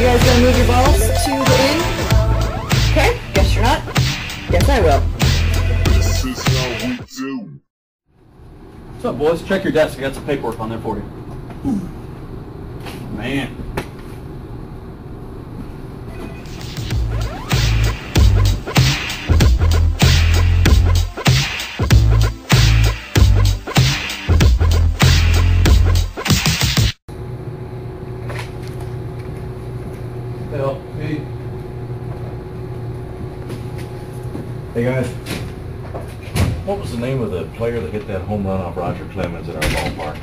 you guys gonna move your balls to the inn? Okay, guess you're not. Guess I will. This is how we do. What's up, boys? Check your desk. I got some paperwork on there for you. Man. Hey guys, what was the name of the player that hit that home run off Roger Clemens at our ballpark?